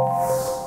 you